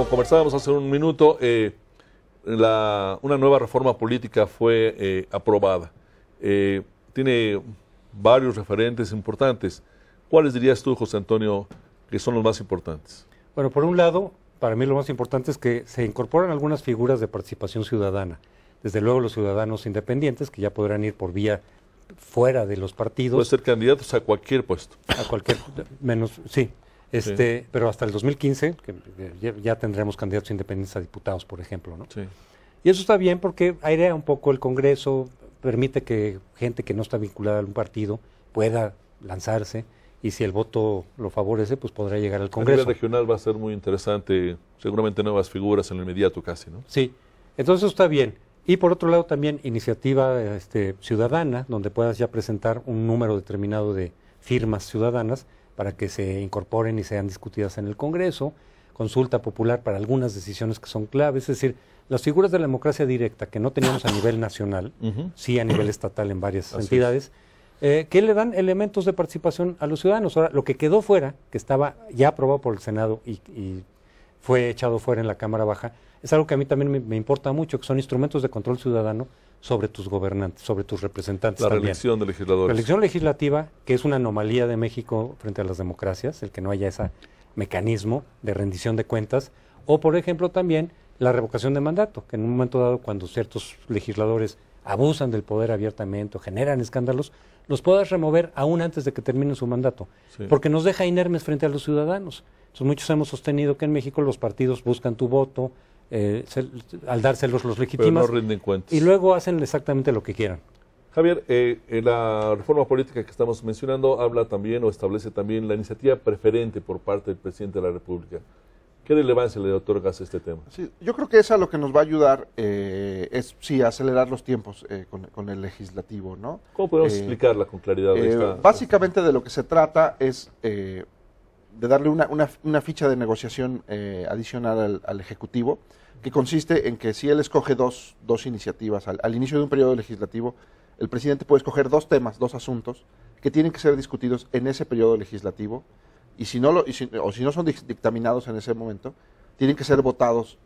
como conversábamos hace un minuto, eh, la, una nueva reforma política fue eh, aprobada. Eh, tiene varios referentes importantes. ¿Cuáles dirías tú, José Antonio, que son los más importantes? Bueno, por un lado, para mí lo más importante es que se incorporan algunas figuras de participación ciudadana. Desde luego los ciudadanos independientes, que ya podrán ir por vía fuera de los partidos. Puede ser candidatos a cualquier puesto. A cualquier, menos, sí. Este, Pero hasta el 2015, que ya, ya, tendremos candidatos independientes a diputados, por ejemplo. ¿no? Sí. Y eso está bien porque airea un poco el Congreso, permite que gente que no está vinculada a un partido pueda lanzarse y si el voto lo favorece, pues podrá llegar al Congreso. A nivel regional va a ser muy interesante, seguramente nuevas figuras en el inmediato casi, ¿no? Sí, entonces eso está bien. Y por otro lado también iniciativa este, ciudadana, donde puedas ya presentar un número determinado de firmas ciudadanas para que se incorporen y sean discutidas en el Congreso, consulta popular para algunas decisiones que son claves, es decir, las figuras de la democracia directa que no teníamos a nivel nacional, uh -huh. sí a nivel estatal en varias Así entidades, eh, que le dan elementos de participación a los ciudadanos. Ahora, lo que quedó fuera, que estaba ya aprobado por el Senado y, y fue echado fuera en la Cámara Baja, es algo que a mí también me, me, importa mucho, que son instrumentos de control ciudadano sobre tus gobernantes, sobre tus representantes. La también. reelección de legisladores. La elección legislativa, que es una anomalía de México frente a las democracias, el que no haya ese mecanismo de rendición de cuentas, o por ejemplo también la revocación de mandato, que en un momento dado cuando ciertos legisladores abusan del poder abiertamente o generan escándalos, los puedas remover aún antes de que terminen su mandato, sí. porque nos deja inermes frente a los ciudadanos. Entonces muchos hemos sostenido que en México los partidos buscan tu voto, eh, se, al dárselos los legitimas Pero no rinden cuentas. y luego hacen exactamente lo que quieran. Javier, eh, la reforma política que estamos mencionando habla también o establece también la iniciativa preferente por parte del presidente de la República. ¿Qué relevancia le otorgas a este tema? Sí, yo creo que esa lo que nos va a ayudar eh, es, sí, acelerar los tiempos eh, con, con, el legislativo, ¿no? ¿Cómo podemos explicarla con claridad? Esta... Básicamente de lo que se trata es de darle una, una, una, ficha de negociación adicional al, al, Ejecutivo, que consiste en que si él escoge dos, dos iniciativas al, al inicio de un periodo legislativo, el presidente puede escoger dos temas, dos asuntos, que tienen que ser discutidos en ese periodo legislativo, y si no, lo, y si, o si no son dictaminados en ese momento, tienen que ser votados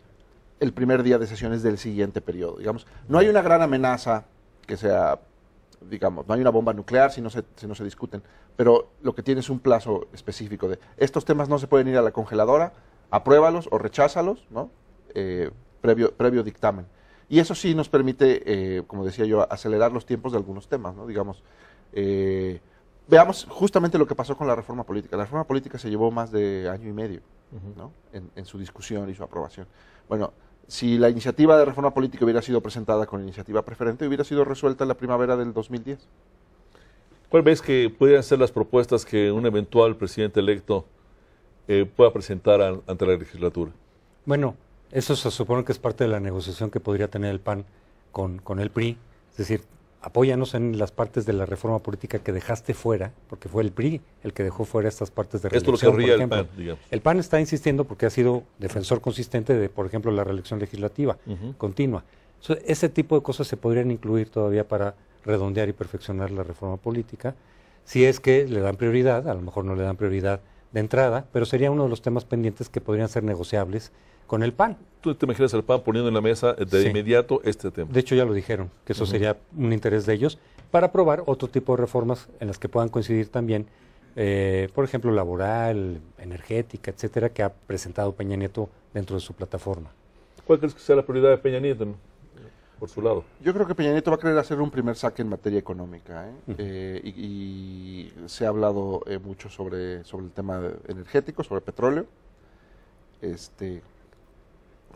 el primer día de sesiones del siguiente periodo. Digamos, no hay una gran amenaza que sea, digamos, no hay una bomba nuclear si no se, si no se discuten, pero lo que tiene es un plazo específico de estos temas no se pueden ir a la congeladora, apruébalos o recházalos, ¿no? Eh, previo, previo dictamen. Y eso sí nos permite, eh, como decía yo, acelerar los tiempos de algunos temas, ¿no? Digamos, eh, veamos justamente lo que pasó con la reforma política. La reforma política se llevó más de año y medio, uh -huh. ¿no? En, en, su discusión y su aprobación. Bueno, si la iniciativa de reforma política hubiera sido presentada con iniciativa preferente, hubiera sido resuelta en la primavera del 2010. ¿Cuál ves que podrían ser las propuestas que un eventual presidente electo eh, pueda presentar a, ante la legislatura? Bueno, eso se supone que es parte de la negociación que podría tener el PAN con, con el PRI. Es decir, apóyanos en las partes de la reforma política que dejaste fuera, porque fue el PRI el que dejó fuera estas partes de reelección. Esto lo querría el PAN, digamos. El PAN está insistiendo porque ha sido defensor consistente de, por ejemplo, la reelección legislativa uh -huh. continua. So, ese tipo de cosas se podrían incluir todavía para redondear y perfeccionar la reforma política. Si es que le dan prioridad, a lo mejor no le dan prioridad de entrada, pero sería uno de los temas pendientes que podrían ser negociables con el PAN. ¿Tú te imaginas al PAN poniendo en la mesa de sí. inmediato este tema? De hecho, ya lo dijeron, que eso uh -huh. sería un interés de ellos para aprobar otro tipo de reformas en las que puedan coincidir también, eh, por ejemplo, laboral, energética, etcétera, que ha presentado Peña Nieto dentro de su plataforma. ¿Cuál crees que sea la prioridad de Peña Nieto? Por su lado. Yo creo que Peña Nieto va a querer hacer un primer saque en materia económica. ¿eh? Uh -huh. eh, y, y, se ha hablado eh, mucho sobre, sobre el tema energético, sobre petróleo. Este,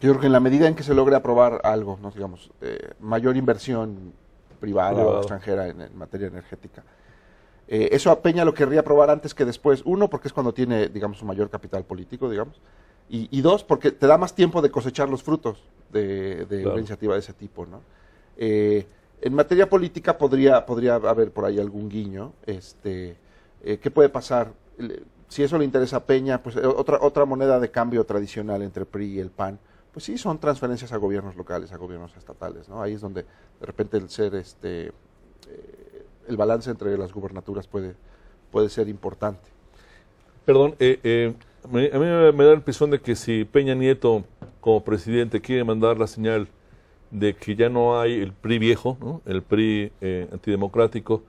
yo creo que en la medida en que se logre aprobar algo, no digamos, eh, mayor inversión privada Privado. o extranjera en, en materia energética, eh, eso a Peña lo querría aprobar antes que después. Uno, porque es cuando tiene, digamos, un mayor capital político, digamos. Y, y dos, porque te da más tiempo de cosechar los frutos de, de claro. una iniciativa de ese tipo, ¿no? Eh, en materia política podría, podría haber por ahí algún guiño. Este, eh, ¿Qué puede pasar? Si eso le interesa a Peña, pues otra, otra moneda de cambio tradicional entre PRI y el PAN pues sí son transferencias a gobiernos locales, a gobiernos estatales, ¿no? Ahí es donde de repente el ser este eh, el balance entre las gubernaturas puede, puede ser importante. Perdón, eh, eh, a mí me, da la impresión de que si Peña Nieto, como presidente, quiere mandar la señal de que ya no hay el PRI viejo, el PRI antidemocrático,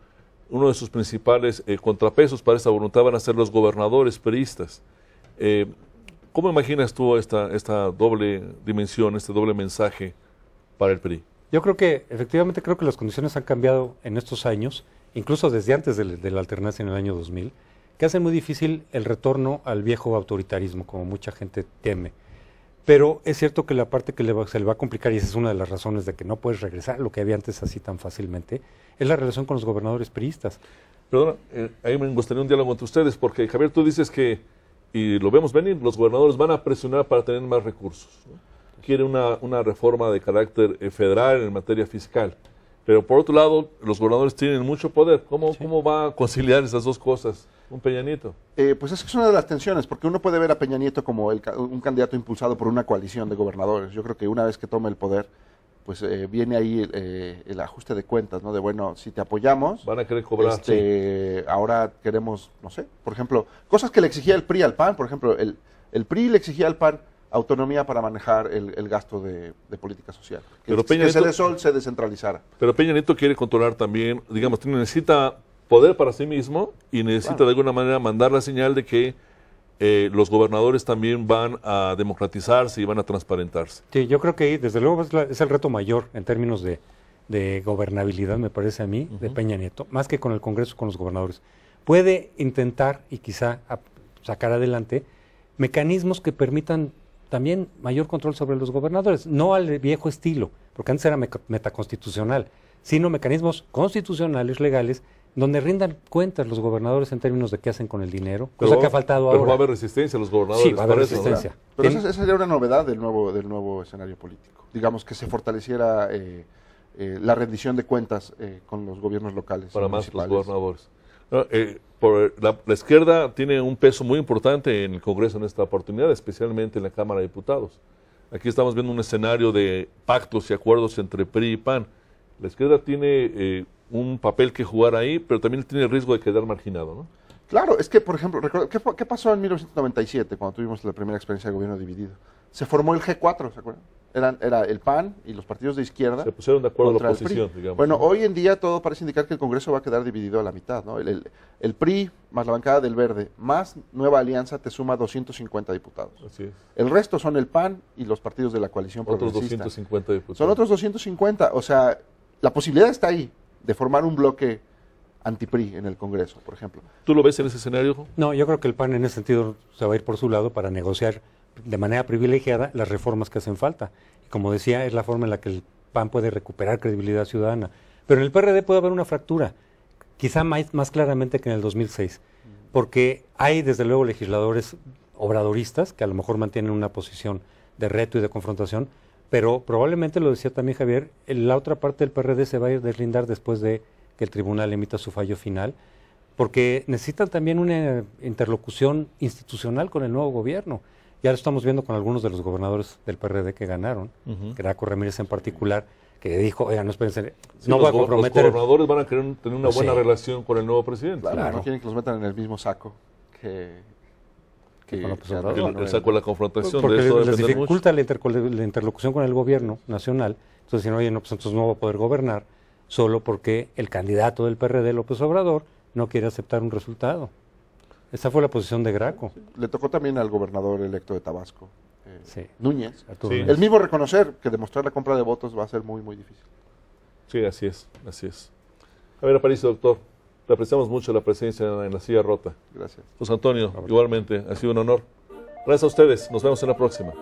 uno de sus principales contrapesos para esa voluntad van a ser los gobernadores priistas. ¿Cómo imaginas tú esta, esta doble dimensión, este doble mensaje para el PRI? Yo creo que, efectivamente, creo que las condiciones han cambiado en estos años, incluso desde antes de, de la alternancia en el año 2000, que hacen muy difícil el retorno al viejo autoritarismo, como mucha gente teme. Pero es cierto que la parte que le va- se le va a complicar, y esa es una de las razones de que no puedes regresar a lo que había antes así tan fácilmente, es la relación con los gobernadores priistas. Perdona, eh, ahí me gustaría un diálogo entre ustedes, porque Javier, tú dices que, y lo vemos venir, los gobernadores van a presionar para tener más recursos. ¿no? Quiere una, una reforma de carácter eh, federal en materia fiscal. Pero por otro lado, los gobernadores tienen mucho poder. ¿Cómo, ¿Cómo va a conciliar esas dos cosas un Peña Nieto? Eh, pues es que es una de las tensiones, porque uno puede ver a Peña Nieto como el ca- un candidato impulsado por una coalición de gobernadores. Yo creo que una vez que tome el poder, pues eh, viene ahí eh, el ajuste de cuentas, ¿no? De bueno, si te apoyamos, Van a querer cobrar. sí. este, ahora queremos, no sé, por ejemplo, cosas que le exigía el PRI al PAN, por ejemplo, el, el PRI le exigía al PAN autonomía para manejar el, el gasto de, de política social. Que, Pero Peña que Nieto- Sol se descentralizara. Pero Peña Nieto quiere controlar también, digamos, necesita poder para sí mismo y necesita Claro. de alguna manera mandar la señal de que eh, los gobernadores también van a democratizarse y van a transparentarse. Sí, yo creo que desde luego, es, la- es el reto mayor en términos de, de gobernabilidad, me parece a mí, de Peña Nieto, más que con el Congreso, con los gobernadores. Puede intentar y quizá sacar adelante mecanismos que permitan también mayor control sobre los gobernadores, no al viejo estilo, porque antes era metaconstitucional, sino mecanismos constitucionales, legales, donde rindan cuentas los gobernadores en términos de qué hacen con el dinero, cosa Pero- que ha faltado pero ahora. va a haber resistencia a los gobernadores. Sí, va a haber resistencia. Pero esa, esa sería una novedad del nuevo, del nuevo escenario político. Digamos que se fortaleciera eh, eh, la rendición de cuentas eh, con los gobiernos locales. para más los municipales. gobernadores. No, eh, por la, la izquierda tiene un peso muy importante en el Congreso en esta oportunidad, especialmente en la Cámara de Diputados. Aquí estamos viendo un escenario de pactos y acuerdos entre PRI y PAN. La izquierda tiene eh, un papel que jugar ahí, pero también tiene el riesgo de quedar marginado, ¿no? Claro, es que, por ejemplo, ¿qué, qué pasó en 1997 cuando tuvimos la primera experiencia de gobierno dividido? Se formó el G4, ¿se acuerdan? Eran, era el PAN y los partidos de izquierda. Se pusieron de acuerdo la contra el oposición, digamos. Bueno, ¿no? hoy en día todo parece indicar que el Congreso va a quedar dividido a la mitad, ¿no? El, el- el PRI más la bancada del Verde más Nueva Alianza te suma 250 diputados. Así es. El resto son el PAN y los partidos de la coalición Otros progresista. 250 diputados. Son otros 250. O sea, la posibilidad está ahí de formar un bloque anti-PRI en el Congreso, por ejemplo. ¿Tú lo ves en ese escenario? No, yo creo que el PAN en ese sentido se va a ir por su lado para negociar de manera privilegiada las reformas que hacen falta. Y como decía, es la forma en la que el PAN puede recuperar credibilidad ciudadana. Pero en el PRD puede haber una fractura, quizá más, más claramente que en el 2006, porque hay desde luego legisladores obradoristas que a lo mejor mantienen una posición de reto y de confrontación, pero probablemente, lo decía también Javier, en la otra parte del PRD se va a ir deslindar después de que el tribunal emita su fallo final porque necesitan también una interlocución institucional con el nuevo gobierno. Ya lo estamos viendo con algunos de los gobernadores del PRD que ganaron, Ujú. Graco Ramírez en particular, que dijo, oigan, no espérense, Sí, no los voy a comprometer... Los gobernadores van a querer tener una Pues buena sí. relación con el nuevo presidente. Claro, Claro. no quieren que los metan en el mismo saco que, Que con López que Obrador. El, Andrés el Manuel. saco de la confrontación, porque de eso les dificulta la, intercol- la interlocución con el gobierno nacional. Entonces dicen, oye, no, pues entonces no va a poder gobernar solo porque el candidato del PRD, López Obrador, no quiere aceptar un resultado. Esa fue la posición de Graco. Le tocó también al gobernador electo de Tabasco, eh, Sí. Núñez. Sí. El mismo reconocer que demostrar la compra de votos va a ser muy, muy difícil. Sí, así es, así es. A ver, Aparicio, doctor, te apreciamos mucho la presencia en la silla rota. Gracias. José Antonio, igualmente, ha sido un honor. Gracias a ustedes, nos vemos en la próxima.